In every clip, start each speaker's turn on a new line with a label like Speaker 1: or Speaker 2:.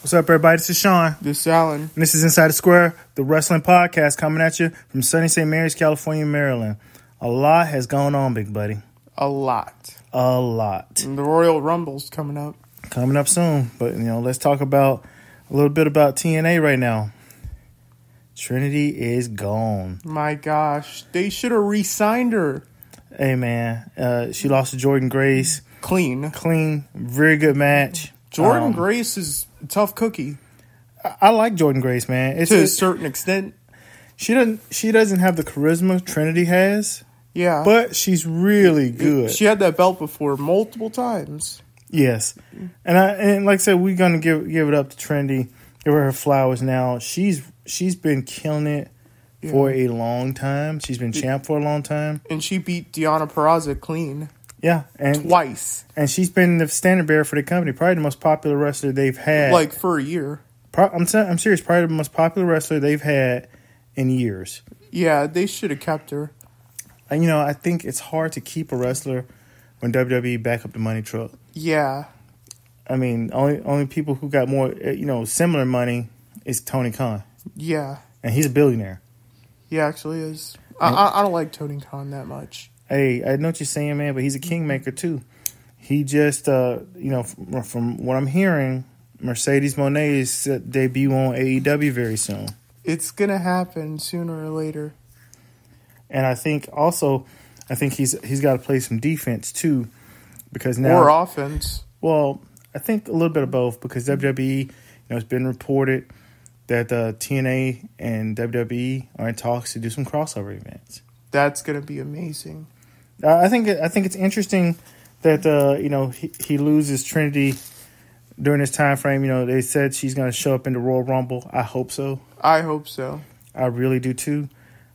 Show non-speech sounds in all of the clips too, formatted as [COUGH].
Speaker 1: What's up, everybody? This is Sean.
Speaker 2: This is Allen.
Speaker 1: And this is Inside the Square, the wrestling podcast coming at you from sunny St. Mary's, California, Maryland. A lot has gone on, big buddy.
Speaker 2: A lot.
Speaker 1: A lot.
Speaker 2: And the Royal Rumble's coming up.
Speaker 1: Coming up soon. But, you know, let's talk about a little bit about TNA right now. Trinity is gone.
Speaker 2: My gosh. They should have re signed her.
Speaker 1: Hey, man. Uh, she lost to Jordynne Grace.
Speaker 2: Clean.
Speaker 1: Clean. Very good match.
Speaker 2: Jordynne
Speaker 1: Um,
Speaker 2: Grace is a tough cookie
Speaker 1: I, I like Jordynne Grace, man. It's
Speaker 2: to a
Speaker 1: a-
Speaker 2: certain extent.
Speaker 1: she doesn't she doesn't have the charisma Trinity has,
Speaker 2: Yeah.
Speaker 1: but she's really good.
Speaker 2: She had that belt before multiple times.
Speaker 1: Yes, and I and like I said, we're gonna give give it up to Trendy, give her her flowers. Now she's she's been killing it for a long time. She's been champ for a long time.
Speaker 2: And she beat Deonna Purrazzo clean
Speaker 1: Yeah, and
Speaker 2: twice.
Speaker 1: and she's been the standard bearer for the company. Probably the most popular wrestler they've had.
Speaker 2: Like for a year.
Speaker 1: Pro- I'm I'm serious. Probably the most popular wrestler they've had in years.
Speaker 2: Yeah, they should have kept her.
Speaker 1: And you know, I think it's hard to keep a wrestler when WWE back up the money truck.
Speaker 2: Yeah.
Speaker 1: I mean, only only people who got more, uh, you know, similar money is Tony Khan,
Speaker 2: Yeah.
Speaker 1: and he's a billionaire.
Speaker 2: He actually is. I, I don't like Tony Khan that much.
Speaker 1: Hey, I know what you're saying, man, but he's a kingmaker too. He just, uh, you know, from, from what I'm hearing, Mercedes Moné is set debut on AEW very soon,
Speaker 2: It's going to happen sooner or later.
Speaker 1: and I think also, I think he's he's got to play some defense too, because now,
Speaker 2: or offense.
Speaker 1: well, I think a little bit of both because WWE, you know, it's been reported that uh, TNA and WWE are in talks to do some crossover events.
Speaker 2: That's going to be amazing.
Speaker 1: I think I think it's interesting that uh, you know he, he loses Trinity during this time frame. You know they said she's going to show up in the Royal Rumble. I hope so.
Speaker 2: I hope so.
Speaker 1: I really do too.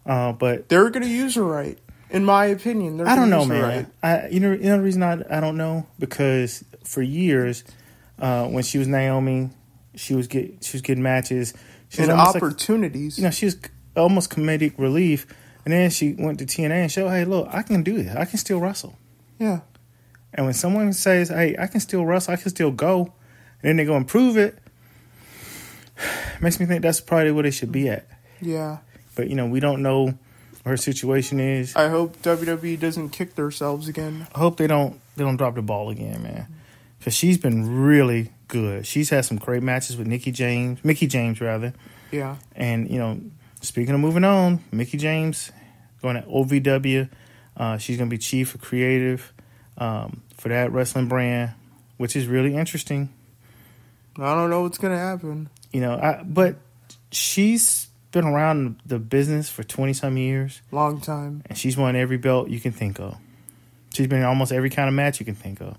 Speaker 1: Uh, but
Speaker 2: They're going to use her right, in my opinion. They're
Speaker 1: I don't know, man.
Speaker 2: right.
Speaker 1: I you know you know the reason I I don't know because for years uh, when she was Naomi, she was get she was getting matches. She was
Speaker 2: And
Speaker 1: almost like-
Speaker 2: opportunities.
Speaker 1: you know, she was almost comedic relief. And then she went to TNA and showed, hey, look, I can do this. I can still wrestle.
Speaker 2: yeah.
Speaker 1: And when someone says, "Hey, I can still wrestle, I can still go," and then they go and prove it, [SIGHS] makes me think that's probably where they should be at.
Speaker 2: Yeah.
Speaker 1: But you know, we don't know what her situation is.
Speaker 2: I hope WWE doesn't kick themselves again.
Speaker 1: I hope they don't they don't drop the ball again, man, because she's been really good. She's had some great matches with Nikki James, Mickie James rather,
Speaker 2: Yeah.
Speaker 1: and you know, speaking of moving on, Mickie James going to OVW. Uh, she's going to be chief of creative um, for that wrestling brand, which is really interesting.
Speaker 2: I don't know what's going to happen.
Speaker 1: you know I, but she's been around the business for 20 some years
Speaker 2: Long time.
Speaker 1: and she's won every belt you can think of she's been in almost every kind of match you can think of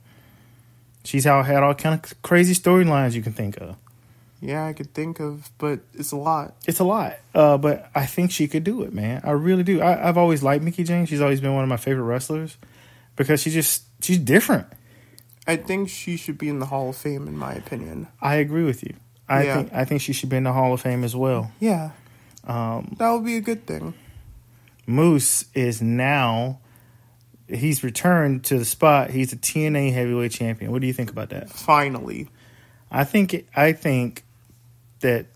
Speaker 1: she's had all kind of crazy storylines you can think of
Speaker 2: Yeah, I could think of, but it's a lot.
Speaker 1: it's a lot uh, but i think she could do it man i really do I, i've always liked mickie james she's always been one of my favorite wrestlers because she just she's different
Speaker 2: I think she should be in the Hall of Fame, in my opinion.
Speaker 1: i agree with you i
Speaker 2: Yeah.
Speaker 1: think i think she should be in the hall of fame as well
Speaker 2: Yeah.
Speaker 1: um,
Speaker 2: That would be a good thing.
Speaker 1: Moose is now he's returned to the spot. He's a TNA heavyweight champion. What do you think about that?
Speaker 2: Finally.
Speaker 1: I think I think that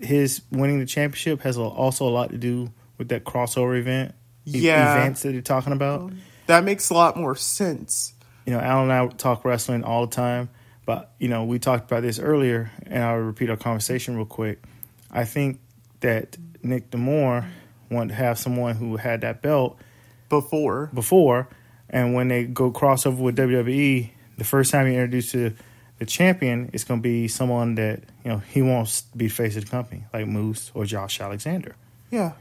Speaker 1: his winning the championship has also a lot to do with that crossover event.
Speaker 2: Yeah.
Speaker 1: events that you're talking about.
Speaker 2: That makes a lot more sense.
Speaker 1: You know, Alan and I talk wrestling all the time, but you know, we talked about this earlier, and I'll repeat our conversation real quick. I think that Nick D'Amore wanted to have someone who had that belt
Speaker 2: Before.
Speaker 1: before, and when they go crossover with WWE, the first time you introduce to the champion, is going to be someone that you know he wants to be face of the company, like Moose or Josh Alexander.
Speaker 2: Yeah.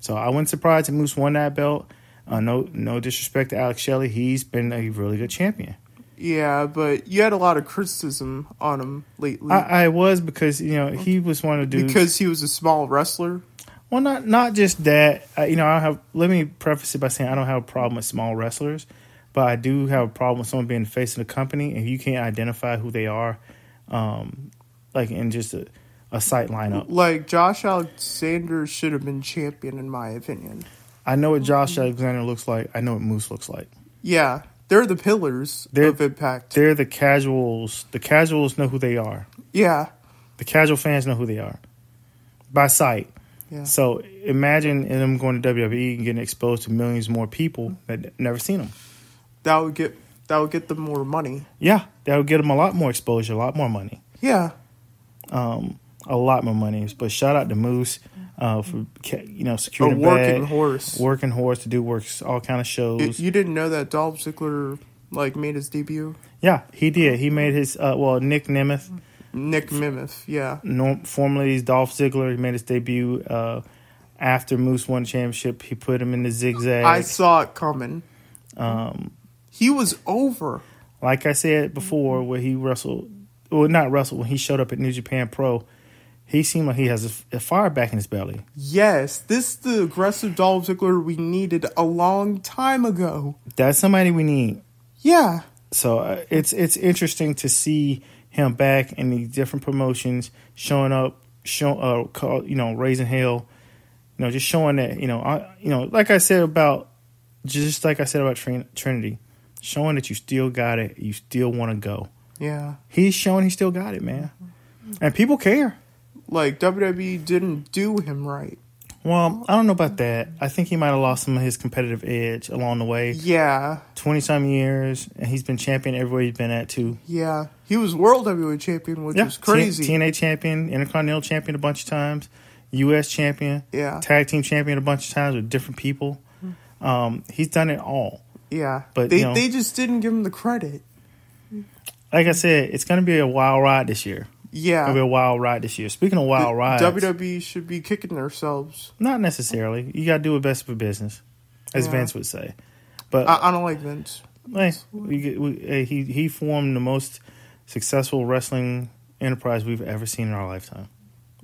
Speaker 1: So I wasn't surprised that Moose won that belt. Uh, no, no disrespect to Alex Shelley, he's been a really good champion.
Speaker 2: Yeah, but you had a lot of criticism on him lately
Speaker 1: I, I was because you know he was one of the dudes.
Speaker 2: because he was a small wrestler.
Speaker 1: Well, not not just that. Uh, you know, I have. Let me preface it by saying I don't have a problem with small wrestlers, but I do have a problem with someone being the face of the company and you can't identify who they are, um, like in just a, a sight lineup.
Speaker 2: Like Josh Alexander should have been champion in my opinion.
Speaker 1: I know what Josh Alexander looks like. I know what Moose looks like.
Speaker 2: Yeah, they're the pillars
Speaker 1: They're-
Speaker 2: of Impact.
Speaker 1: They're the casuals. The casuals know who they are.
Speaker 2: Yeah,
Speaker 1: The casual fans know who they are by sight.
Speaker 2: yeah,
Speaker 1: So imagine them going to WWE and getting exposed to millions more people that never seen them.
Speaker 2: That would get that would get them more money.
Speaker 1: Yeah, that would get them a lot more exposure, a lot more money,
Speaker 2: Yeah,
Speaker 1: um, a lot more money. But shout out to Moose uh, for you know
Speaker 2: a
Speaker 1: securing the
Speaker 2: working
Speaker 1: bag,
Speaker 2: horse.
Speaker 1: working horse to do works, all kind of shows.
Speaker 2: you didn't know that Dolph Ziggler like made his debut.
Speaker 1: yeah, he did. He made his uh, well, Nic Nemeth,
Speaker 2: Nick Mimith, yeah,
Speaker 1: norm, formerly Dolph Ziggler, he made his debut uh, after Moose won the championship. He put him in the zigzag.
Speaker 2: I saw it coming.
Speaker 1: um,
Speaker 2: He was over.
Speaker 1: like I said before, where he wrestled, well, not wrestled, when he showed up at New Japan Pro, he seemed like he has a, a fire back in his belly.
Speaker 2: Yes, this is the aggressive Dolph Ziggler we needed a long time ago.
Speaker 1: That's somebody we need.
Speaker 2: Yeah,
Speaker 1: So uh, it's it's interesting to see him back in these different promotions, showing up, show, uh, call, you know, raising hell, you know, just showing that, you know, I, you know, like I said about, just like I said about Trin- Trinity, showing that you still got it, you still want to go.
Speaker 2: yeah.
Speaker 1: He's showing he still got it, man, and people care.
Speaker 2: Like WWE didn't do him right.
Speaker 1: Well, I don't know about that. I think he might have lost some of his competitive edge along the way.
Speaker 2: Yeah,
Speaker 1: Twenty some years, and he's been champion everywhere he's been at too.
Speaker 2: yeah. He was world heavyweight champion, which was
Speaker 1: T-
Speaker 2: crazy.
Speaker 1: TNA champion, Intercontinental champion a bunch of times, U.S. champion,
Speaker 2: Yeah,
Speaker 1: tag team champion a bunch of times with different people. Um, he's done it all.
Speaker 2: Yeah.
Speaker 1: But,
Speaker 2: they
Speaker 1: you know-
Speaker 2: they just didn't give him the credit.
Speaker 1: Like I said, it's going to be a wild ride this year.
Speaker 2: Yeah,
Speaker 1: to be a wild ride this year. Speaking of wild rides,
Speaker 2: WWE should be kicking themselves.
Speaker 1: not necessarily. You got to do what's best for business, as
Speaker 2: Yeah.
Speaker 1: Vince would say. But
Speaker 2: I, I don't like Vince.
Speaker 1: Hey, we, we, he he formed the most successful wrestling enterprise we've ever seen in our lifetime.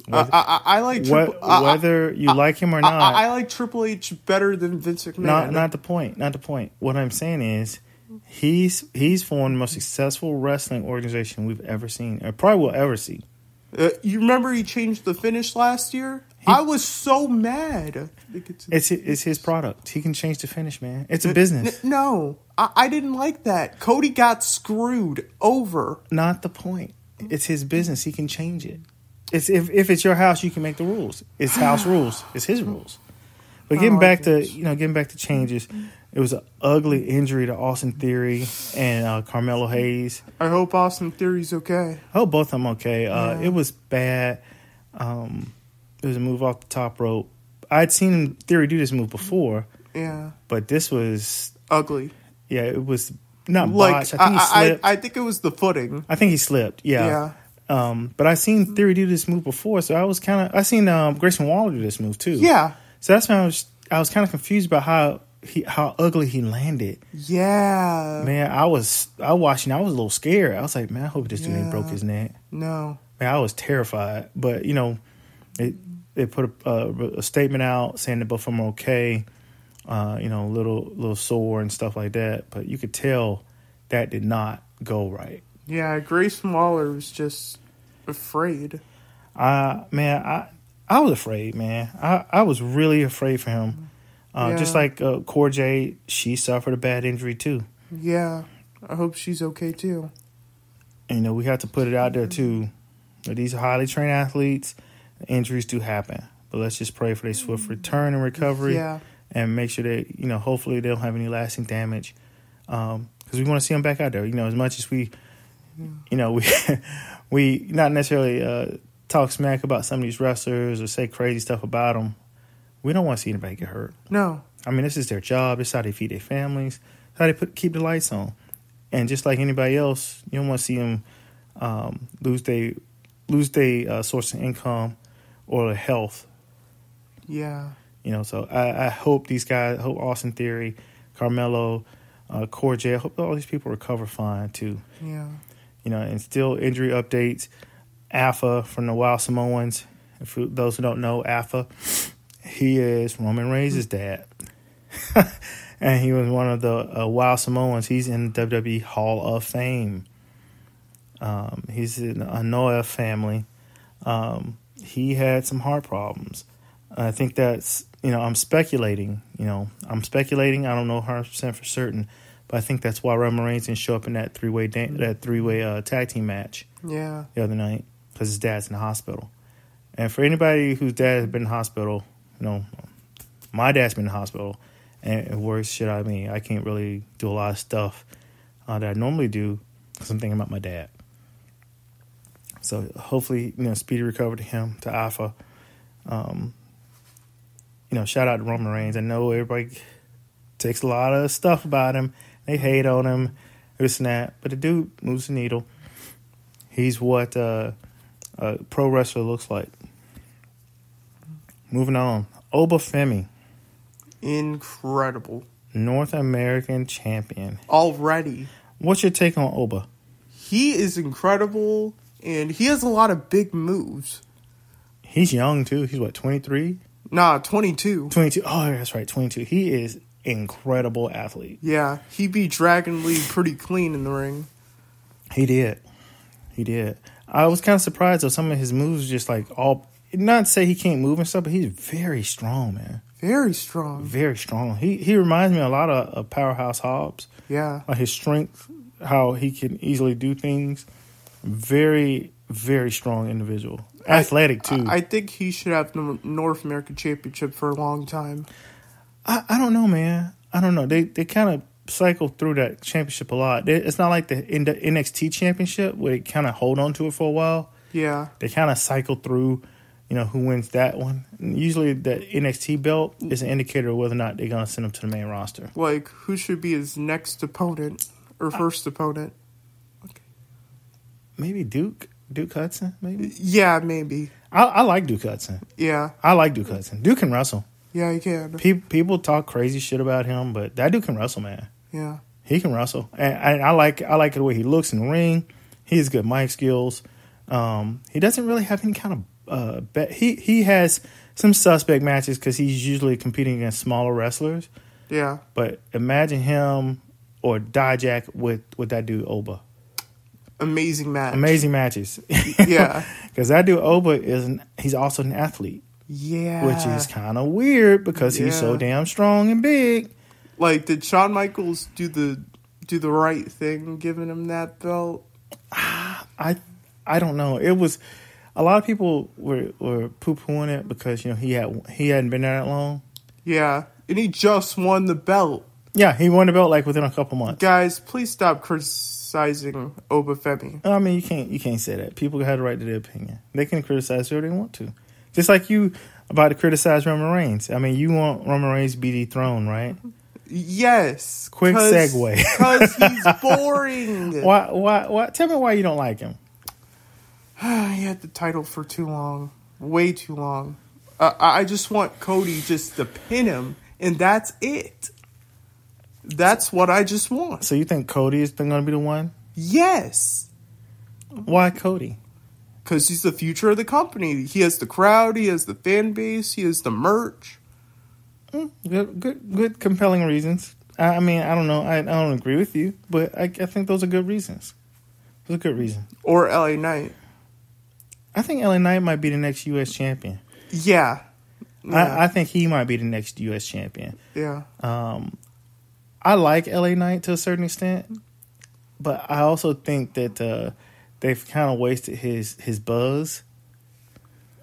Speaker 2: I,
Speaker 1: Whether,
Speaker 2: I, I I like
Speaker 1: whe-
Speaker 2: Triple, I- I-
Speaker 1: whether you like him or not,
Speaker 2: I, I like Triple H better than Vince McMahon.
Speaker 1: not not the point. Not the point. What I'm saying is, he's he's formed the most successful wrestling organization we've ever seen, or probably will ever see.
Speaker 2: Uh, you remember he changed the finish last year? I was so mad. It's,
Speaker 1: It's it's his product. He can change the finish, man. It's a business.
Speaker 2: no, I, I didn't like that. Cody got screwed over.
Speaker 1: Not the point. It's his business. He can change it. It's if if it's your house, you can make the rules. It's house [SIGHS] rules. It's his rules. But getting
Speaker 2: like
Speaker 1: back to you know getting back to changes, it was an ugly injury to Austin Theory and uh, Carmelo Hayes.
Speaker 2: I hope Austin Theory's okay.
Speaker 1: I hope both of them okay. Uh,
Speaker 2: Yeah.
Speaker 1: It was bad. Um, it was a move off the top rope. I'd seen Theory do this move before,
Speaker 2: Yeah,
Speaker 1: but this was
Speaker 2: ugly.
Speaker 1: yeah, it was not
Speaker 2: Like
Speaker 1: botched. I think he
Speaker 2: I,
Speaker 1: slipped.
Speaker 2: I, I think it was the footing.
Speaker 1: I think he slipped.
Speaker 2: Yeah, yeah,
Speaker 1: Um, but I seen Theory do this move before, so I was kind of I seen um, Grayson Waller do this move too.
Speaker 2: yeah,
Speaker 1: So that's why I was I was kind of confused about how he how ugly he landed.
Speaker 2: yeah.
Speaker 1: Man, I was I watching. I was a little scared. I was like, man, I hope this dude ain't
Speaker 2: Yeah.
Speaker 1: broke his neck.
Speaker 2: No,
Speaker 1: Man, I was terrified. But you know, they they put a, a, a statement out saying that both of them are okay. Uh, you know, a little little sore and stuff like that. But you could tell that did not go right.
Speaker 2: Yeah. Grayson Waller was just afraid.
Speaker 1: Uh man, I I was afraid, man. I, I was really afraid for him. Uh,
Speaker 2: Yeah.
Speaker 1: Just like uh, Cora Jade, she suffered a bad injury too.
Speaker 2: Yeah, I hope she's okay too.
Speaker 1: And, you know, we have to put it out there too. These are highly trained athletes. Injuries do happen, but let's just pray for their swift return and recovery,
Speaker 2: Yeah,
Speaker 1: and make sure that you know, hopefully they don't have any lasting damage. Because we want to see them back out there. You know, as much as we, you know, we [LAUGHS] we not necessarily uh, talk smack about some of these wrestlers or say crazy stuff about them. We don't want to see anybody get hurt.
Speaker 2: no,
Speaker 1: I mean, this is their job. It's how they feed their families. How they put keep the lights on. And just like anybody else, you don't want to see them um, lose their lose their uh, source of income or their health.
Speaker 2: yeah,
Speaker 1: You know, so I, I hope these guys, I hope Austin Theory, Carmelo, uh, Cora Jade, I hope all these people recover fine too.
Speaker 2: yeah.
Speaker 1: You know, and still injury updates. Alpha from the Wild Samoans. If those who don't know, Alpha, he is Roman Reigns' dad. [LAUGHS] and he was one of the uh, Wild Samoans. He's in the WWE Hall of Fame. Um, he's in the Anoa family. Um, he had some heart problems. I think that's, you know, I'm speculating, you know, I'm speculating. I don't know 100% for certain, But I think that's why Roman Reigns didn't show up in that three way that three way uh, tag team match
Speaker 2: Yeah.
Speaker 1: the other night because his dad's in the hospital. And for anybody whose dad has been in the hospital, you know, my dad's been in the hospital, and it worries shit out of me. I can't really do a lot of stuff uh, that I normally do because I'm thinking about my dad. So hopefully, you know, speedy recovery to him, to Alpha. Um, you know, shout out to Roman Reigns. I know everybody takes a lot of stuff about him. They hate on him, this and that, but the dude moves the needle. He's what uh, a pro wrestler looks like. Moving on, Oba Femi,
Speaker 2: Incredible.
Speaker 1: North American champion.
Speaker 2: Already.
Speaker 1: What's your take on Oba?
Speaker 2: He is incredible and he has a lot of big moves.
Speaker 1: He's young too. He's what, 23?
Speaker 2: Nah, 22.
Speaker 1: 22. Oh, that's right, 22. He is incredible athlete.
Speaker 2: Yeah, he beat Dragon Lee pretty clean in the ring.
Speaker 1: He did. He did. I was kind of surprised though. Some of his moves just like all. Not to say he can't move and stuff, but he's very strong, man.
Speaker 2: Very strong.
Speaker 1: Very strong. He he reminds me a lot of, of Powerhouse Hobbs.
Speaker 2: Yeah.
Speaker 1: Like his strength, how he can easily do things. Very very strong individual. Athletic too.
Speaker 2: I, I think he should have the North American Championship for a long time.
Speaker 1: I, I don't know, man. I don't know. They they kind of cycle through that championship a lot. They- It's not like the, in the NXT championship where they kind of hold on to it for a while.
Speaker 2: Yeah.
Speaker 1: They kind of cycle through, you know, who wins that one. And usually, the NXT belt is an indicator of whether or not they're gonna send them to the main roster.
Speaker 2: Like, who should be his next opponent or first opponent?
Speaker 1: Maybe Duke, Duke Hudson. Maybe
Speaker 2: Yeah, maybe.
Speaker 1: I, I like Duke Hudson.
Speaker 2: Yeah.
Speaker 1: I like Duke Hudson. Duke can wrestle.
Speaker 2: Yeah, he can.
Speaker 1: Pe- people talk crazy shit about him, but that dude can wrestle, man.
Speaker 2: Yeah.
Speaker 1: He can wrestle, and I, I like I like the way he looks in the ring. He has good mic skills. Um, he doesn't really have any kind of uh, bet. He he has some suspect matches because he's usually competing against smaller wrestlers.
Speaker 2: Yeah.
Speaker 1: But imagine him or Dijak with with that dude Oba.
Speaker 2: Amazing match.
Speaker 1: Amazing matches.
Speaker 2: Yeah. [LAUGHS]
Speaker 1: because that dude Oba is an, he's also an athlete,
Speaker 2: Yeah.
Speaker 1: which is kind of weird because he's so damn strong and big.
Speaker 2: like did Shawn Michaels do the do the right thing giving him that belt? [SIGHS]
Speaker 1: I I don't know. It was a lot of people were were poo pooing it because you know he had he hadn't been there that long.
Speaker 2: Yeah. And he just won the belt.
Speaker 1: Yeah, he won the belt like within a couple months.
Speaker 2: Guys, please stop criticizing Oba Femi.
Speaker 1: I mean, you can't you can't say that. People have the right to their opinion. They can criticize whoever they want to. Just like you about to criticize Roman Reigns. I mean, you want Roman Reigns to be dethroned, right?
Speaker 2: Yes.
Speaker 1: Quick segue. [LAUGHS]
Speaker 2: Because he's boring. [LAUGHS]
Speaker 1: Why why why? Tell me why you don't like him. [SIGHS]
Speaker 2: he had the title for too long. Way too long. Uh, I I just want Cody just to pin him, and that's it. That's what I just want.
Speaker 1: So you think Cody is going to be the one?
Speaker 2: Yes.
Speaker 1: Why Cody?
Speaker 2: Because he's the future of the company. He has the crowd, he has the fan base, he has the merch.
Speaker 1: Good good good compelling reasons. I I mean, I don't know. I, I don't agree with you, but I, I think those are good reasons. Those are good reasons.
Speaker 2: Or LA Knight.
Speaker 1: I think LA Knight might be the next U.S. champion.
Speaker 2: Yeah. Yeah.
Speaker 1: I, I think he might be the next U.S. champion.
Speaker 2: yeah.
Speaker 1: Um, I like LA Knight to a certain extent, but I also think that uh, they've kind of wasted his his buzz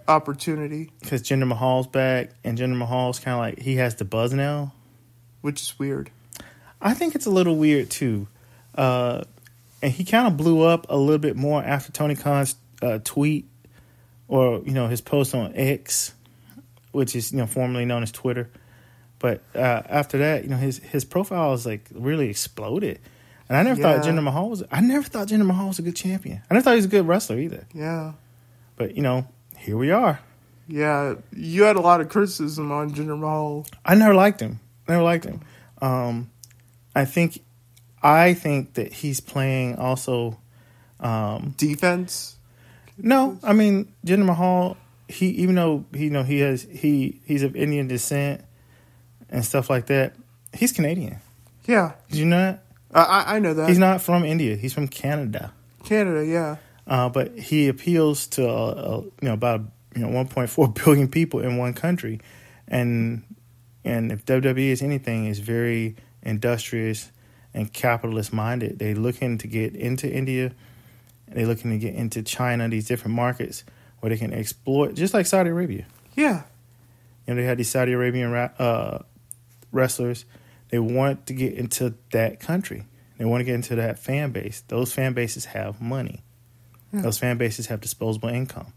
Speaker 2: Opportunity,
Speaker 1: because Jinder Mahal's back, and Jinder Mahal's kind of like he has the buzz now.
Speaker 2: which is weird.
Speaker 1: I think it's a little weird too, uh, and he kind of blew up a little bit more after Tony Khan's uh, tweet or you know his post on X, which is you know formerly known as Twitter. But uh, after that, you know his his profile is like really exploded, and I never thought
Speaker 2: Yeah.
Speaker 1: Jinder Mahal was. I never thought Jinder Mahal was a good champion. I never thought he was a good wrestler either.
Speaker 2: Yeah.
Speaker 1: But you know, here we are.
Speaker 2: Yeah. You had a lot of criticism on Jinder Mahal.
Speaker 1: I never liked him. Never liked him. Um, I think, I think that he's playing also. Um,
Speaker 2: Defense.
Speaker 1: no, I mean Jinder Mahal. He even though he you know he has he he's of Indian descent and stuff like that. He's Canadian.
Speaker 2: Yeah.
Speaker 1: Did you know that?
Speaker 2: I, I, I know that.
Speaker 1: He's not from India. He's from Canada.
Speaker 2: Canada, yeah.
Speaker 1: Uh, but he appeals to uh, uh, you know about you know 1.4 [LAUGHS] billion people in one country, and and if WWE is anything, is very industrious and capitalist minded. They're looking to get into India. They're looking to get into China, these different markets where they can exploit, just like Saudi Arabia.
Speaker 2: Yeah.
Speaker 1: You know, they had these Saudi Arabian ra- uh, wrestlers. They want to get into that country. They want to get into that fan base. Those fan bases have money.
Speaker 2: Yeah.
Speaker 1: Those fan bases have disposable income,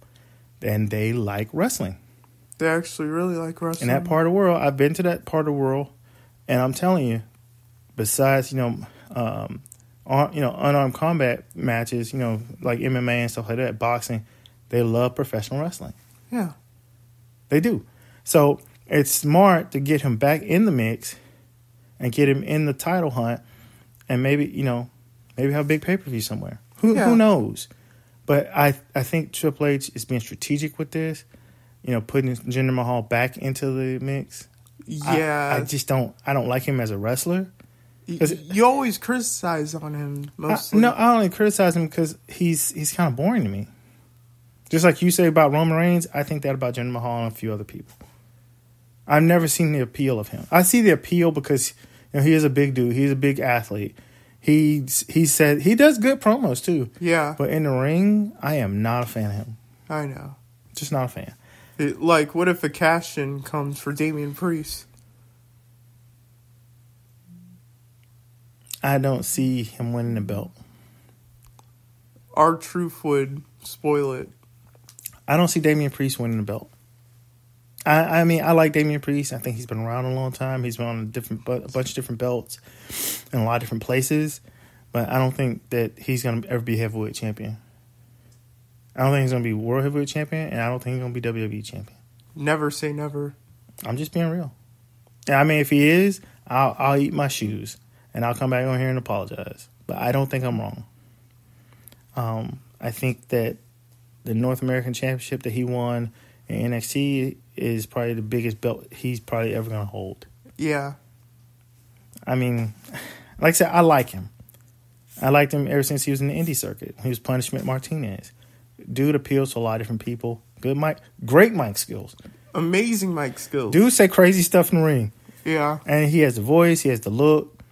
Speaker 1: and they like wrestling.
Speaker 2: They actually really like wrestling.
Speaker 1: In that part of the world, I've been to that part of the world, and I'm telling you, besides you know, um, you know, unarmed combat matches, you know, like MMA and stuff like that, boxing, they love professional wrestling.
Speaker 2: Yeah.
Speaker 1: They do. So it's smart to get him back in the mix and get him in the title hunt and maybe, you know, maybe have a big pay per view somewhere. Who
Speaker 2: Yeah.
Speaker 1: who knows? But I I think Triple H is being strategic with this, you know, putting Jinder Mahal back into the mix.
Speaker 2: Yeah.
Speaker 1: I, just don't I don't like him as a wrestler.
Speaker 2: you always criticize on him
Speaker 1: I, no, I only criticize him because he's he's kind of boring to me. Just like you say about Roman Reigns, I think that about Jinder Mahal and a few other people. I've never seen the appeal of him. I see the appeal because you know he is a big dude. He's a big athlete. He's he said he does good promos too.
Speaker 2: Yeah,
Speaker 1: But in the ring, I am not a fan of him.
Speaker 2: I know.
Speaker 1: Just not a fan.
Speaker 2: It, like, what if a cash in comes for Damian Priest?
Speaker 1: I don't see him winning the belt.
Speaker 2: Our truth would spoil it.
Speaker 1: I don't see Damian Priest winning the belt. I, I mean, I like Damian Priest. I think he's been around a long time. He's been on a different, a bunch of different belts in a lot of different places. But I don't think that he's going to ever be heavyweight champion. I don't think he's going to be world heavyweight champion, and I don't think he's going to be WWE champion.
Speaker 2: Never say never.
Speaker 1: I'm just being real. I mean, if he is, I'll, I'll eat my shoes, and I'll come back on here and apologize. But I don't think I'm wrong. Um, I think that the North American Championship that he won in NXT is probably the biggest belt he's probably ever going to hold.
Speaker 2: Yeah,
Speaker 1: I mean, like I said, I like him. I liked him ever since he was in the indie circuit. He was Punishment Martinez. Dude appeals to a lot of different people. Good mic, great mic skills.
Speaker 2: amazing mic skills.
Speaker 1: Dude say crazy stuff in the ring.
Speaker 2: Yeah,
Speaker 1: and he has the voice, he has the look.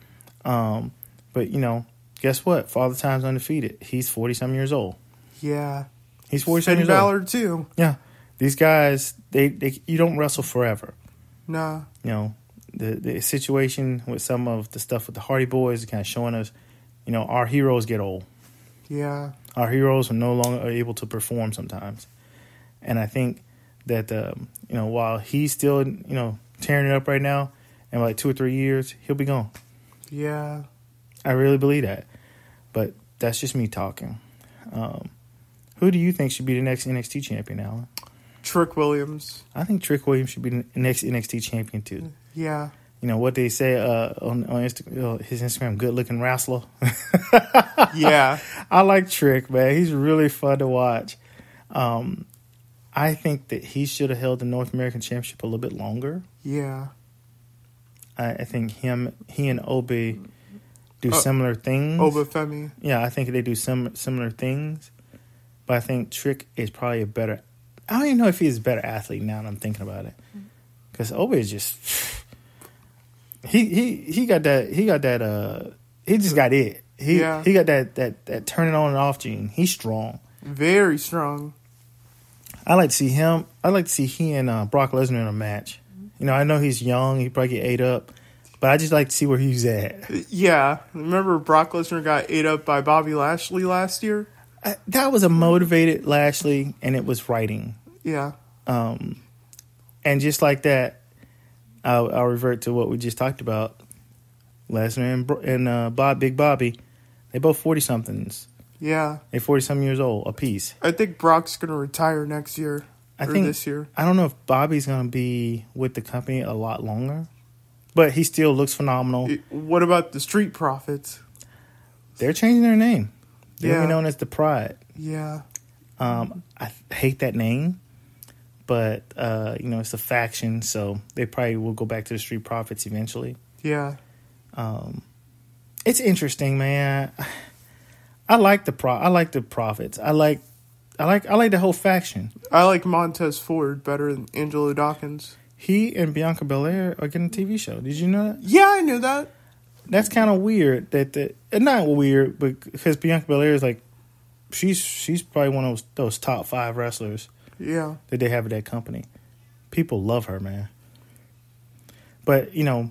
Speaker 1: Um, but you know, guess what? Father Time's undefeated. He's forty some years old.
Speaker 2: yeah.
Speaker 1: He's forty some years old.
Speaker 2: Balor too.
Speaker 1: Yeah, these guys, they, they you don't wrestle forever.
Speaker 2: Nah.
Speaker 1: You know, the the situation with some of the stuff with the Hardy Boys is kind of showing us, you know, our heroes get old.
Speaker 2: Yeah.
Speaker 1: Our heroes are no longer able to perform sometimes, and I think that um, you know while he's still you know tearing it up right now, in like two or three years he'll be gone.
Speaker 2: Yeah.
Speaker 1: I really believe that. But that's just me talking. Um, who do you think should be the next NXT champion, Alan?
Speaker 2: Trick Williams.
Speaker 1: I think Trick Williams should be the next NXT champion too.
Speaker 2: Yeah.
Speaker 1: You know what they say uh, on on Insta- uh, his Instagram, good looking wrestler. [LAUGHS]
Speaker 2: Yeah.
Speaker 1: I like Trick, man. He's really fun to watch. Um, I think that he should have held the North American Championship a little bit longer.
Speaker 2: Yeah.
Speaker 1: I, I think him, he and Obi do
Speaker 2: Uh,
Speaker 1: similar things.
Speaker 2: Obi, Oba Femi.
Speaker 1: Yeah, I think they do some similar things, but I think Trick is probably a better. I don't even know if he's a better athlete now that I'm thinking about it, because Obi is just [SIGHS] he he he got that he got that uh he just got it he
Speaker 2: Yeah.
Speaker 1: he got that that that turning on and off gene. He's strong.
Speaker 2: Very strong.
Speaker 1: I like to see him. I like to see he and uh, Brock Lesnar in a match. You know, I know he's young. He probably get ate up, but I just like to see where he's at.
Speaker 2: Yeah. Remember Brock Lesnar got ate up by Bobby Lashley last year?
Speaker 1: I, that was a motivated Lashley, and it was writing.
Speaker 2: Yeah.
Speaker 1: Um, and just like that, I'll, I'll revert to what we just talked about. Lesnar and, and uh, Bob, Big Bobby, they both forty somethings.
Speaker 2: Yeah.
Speaker 1: They forty some years old apiece.
Speaker 2: I think Brock's gonna retire next year.
Speaker 1: I
Speaker 2: or
Speaker 1: think
Speaker 2: this year.
Speaker 1: I don't know if Bobby's gonna be with the company a lot longer, but he still looks phenomenal.
Speaker 2: What about the Street Profits?
Speaker 1: They're changing their name. They'll
Speaker 2: Yeah.
Speaker 1: known as the Pride.
Speaker 2: Yeah.
Speaker 1: Um, I hate that name, but uh, you know it's a faction, so they probably will go back to the Street Profits eventually.
Speaker 2: Yeah.
Speaker 1: Um, it's interesting, man. [SIGHS] I like the pro. I like the Profits. I like, I like, I like the whole faction.
Speaker 2: I like Montez Ford better than Angelo Dawkins.
Speaker 1: He and Bianca Belair are getting a TV show. Did you know that?
Speaker 2: Yeah, I knew that.
Speaker 1: That's kind of weird. That the uh, not weird, but because Bianca Belair is like, she's she's probably one of those those top five wrestlers
Speaker 2: Yeah.
Speaker 1: that they have at that company. People love her, man. But you know,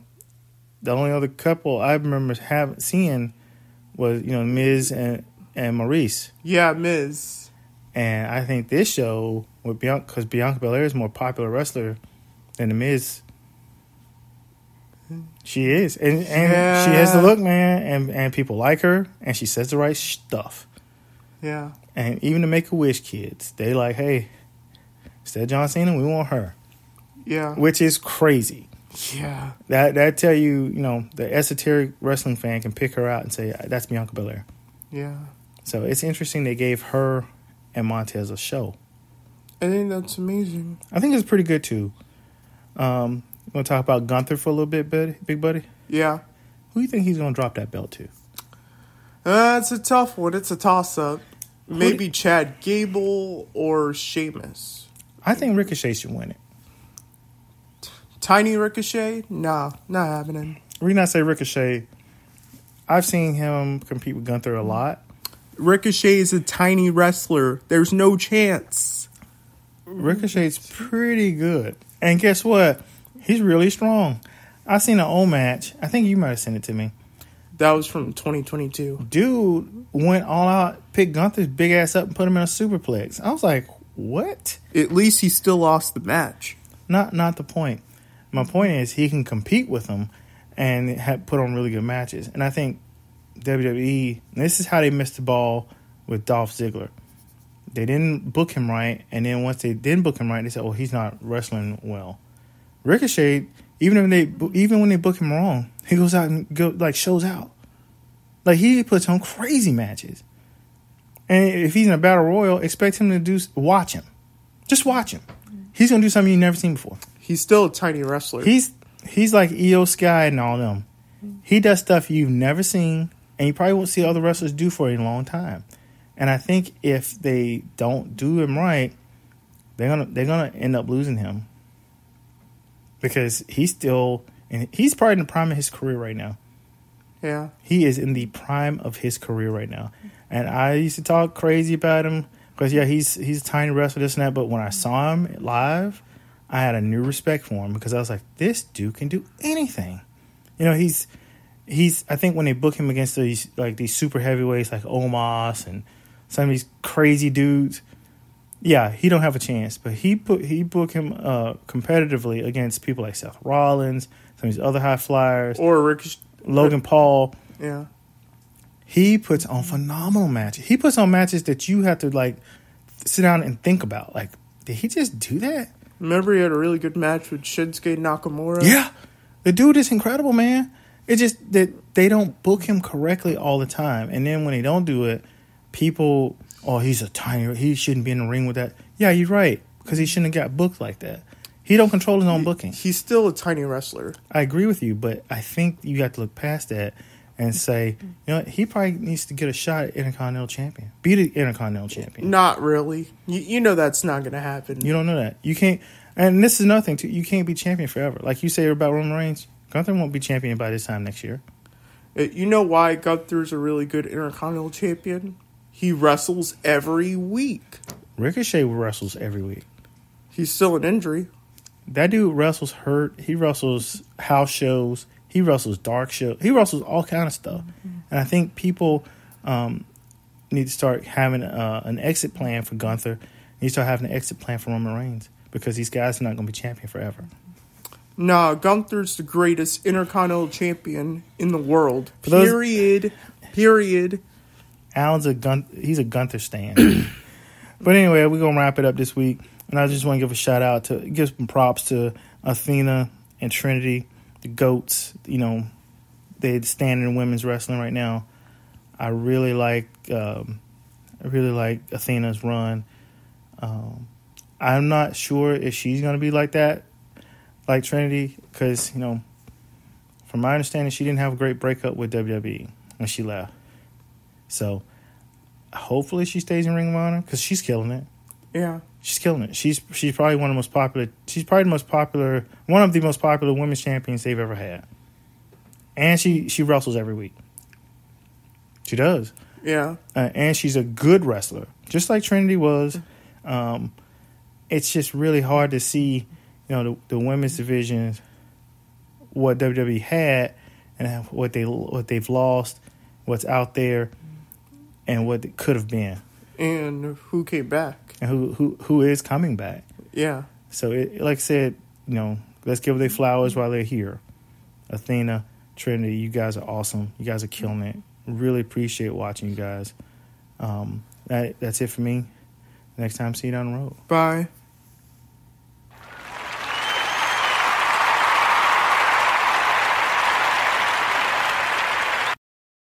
Speaker 1: the only other couple I remember having seeing was you know Miz and and Maryse,
Speaker 2: Yeah, Miz.
Speaker 1: and I think this show with Bianca because Bianca Belair is more popular wrestler than the Miz. She is, and, and she has the look, man, and and people like her, and she says the right stuff.
Speaker 2: Yeah.
Speaker 1: And even the Make a Wish kids, they like, hey, instead of John Cena, we want her,
Speaker 2: Yeah.
Speaker 1: which is crazy.
Speaker 2: Yeah.
Speaker 1: That that tell you, you know, the esoteric wrestling fan can pick her out and say that's Bianca Belair.
Speaker 2: Yeah.
Speaker 1: So it's interesting they gave her and Montez a show.
Speaker 2: I think that's amazing.
Speaker 1: I think it's pretty good too. Um, want to talk about Gunther for a little bit, buddy, big buddy?
Speaker 2: Yeah.
Speaker 1: Who do you think he's going to drop that belt to?
Speaker 2: Uh, it's a tough one. It's a toss up. Maybe Chad Gable or Sheamus.
Speaker 1: I think Ricochet should win it.
Speaker 2: Tiny Ricochet? Nah, not happening.
Speaker 1: Reason I say Ricochet, I've seen him compete with Gunther a lot.
Speaker 2: Ricochet is a tiny wrestler. There's no chance.
Speaker 1: Ricochet's pretty good. And guess what? He's really strong. I seen an old match. I think you might have sent it to me.
Speaker 2: That was from 2022.
Speaker 1: Dude went all out, picked Gunther's big ass up and put him in a superplex. I was like, what?
Speaker 2: At least he still lost the match.
Speaker 1: Not not the point. My point is he can compete with them and have put on really good matches. And I think WWE, this is how they missed the ball with Dolph Ziggler. They didn't book him right, and then once they didn't book him right, they said, "Oh, he's not wrestling well." Ricochet, even if they even when they book him wrong, he goes out and go like shows out. Like he puts on crazy matches. And if he's in a battle royal, expect him to do watch him. Just watch him. He's gonna do something you've never seen before.
Speaker 2: He's still a tiny wrestler.
Speaker 1: He's he's like Iyo Sky and all them. He does stuff you've never seen, and you probably won't see other wrestlers do for a long time. And I think if they don't do him right, they're gonna they're gonna end up losing him because he's still and he's probably in the prime of his career right now.
Speaker 2: yeah.
Speaker 1: He is in the prime of his career right now, and I used to talk crazy about him because yeah, he's he's a tiny wrestler this and that. But when I saw him live, I had a new respect for him because I was like, this dude can do anything. You know, he's he's. I think when they book him against these like these super heavyweights like Omos and some of these crazy dudes, yeah, he don't have a chance. But he put he book him uh, competitively against people like Seth Rollins, some of these other high flyers,
Speaker 2: Or Ricochet.
Speaker 1: Logan Paul.
Speaker 2: Yeah.
Speaker 1: He puts on phenomenal matches. He puts on matches that you have to like sit down and think about. Like, did he just do that?
Speaker 2: Remember he had a really good match with Shinsuke Nakamura?
Speaker 1: Yeah, the dude is incredible, man. It's just that they don't book him correctly all the time, and then when they don't do it, people, oh, he's a tiny, he shouldn't be in the ring with that. Yeah, you're right because he shouldn't have got booked like that. He don't control his own booking.
Speaker 2: He's still a tiny wrestler.
Speaker 1: I agree with you, but I think you got to look past that and say, you know, what, he probably needs to get a shot at Intercontinental Champion, be the Intercontinental Champion.
Speaker 2: Not really. You, you know that's not going to happen.
Speaker 1: You don't know that. You can't. And this is another thing too. You can't be champion forever. Like you say about Roman Reigns, Gunther won't be champion by this time next year.
Speaker 2: Uh, You know why Gunther's a really good Intercontinental Champion? He wrestles every week.
Speaker 1: Ricochet wrestles every week.
Speaker 2: He's still an injury.
Speaker 1: That dude wrestles hurt. He wrestles house shows. He wrestles dark shows. He wrestles all kind of stuff. And I think people um, need to start having uh, an exit plan for Gunther. Need to start having an exit plan for Roman Reigns because these guys are not going to be champion forever.
Speaker 2: Nah, Gunther's the greatest Intercontinental Champion in the world.
Speaker 1: Those-
Speaker 2: Period. Period.
Speaker 1: Alan's a gun. He's a Gunther stan. [CLEARS THROAT] but anyway, we're gonna wrap it up this week, and I just want to give a shout out to give some props to Athena and Trinity, the goats. You know, they stand in women's wrestling right now. I really like. Um, I really like Athena's run. Um, I'm not sure if she's gonna be like that, like Trinity, because you know, from my understanding, she didn't have a great breakup with WWE when she left. So hopefully she stays in Ring of Honor because she's killing it.
Speaker 2: Yeah.
Speaker 1: She's killing it. She's she's probably one of the most popular. She's probably the most popular, one of the most popular women's champions they've ever had. and she she wrestles every week. She does,
Speaker 2: Yeah.
Speaker 1: uh, and she's a good wrestler, just like Trinity was. Um, it's just really hard to see, you know, the, the women's division, what WWE had, and what they what they've lost, what's out there, and what it could have been,
Speaker 2: And who came back?
Speaker 1: and who who who is coming back.
Speaker 2: Yeah.
Speaker 1: So, it, like I said, you know, let's give their flowers while they're here. Athena, Trinity, you guys are awesome. You guys are killing it. Really appreciate watching you guys. Um, that, that's it for me. Next time, see you down the road.
Speaker 2: Bye.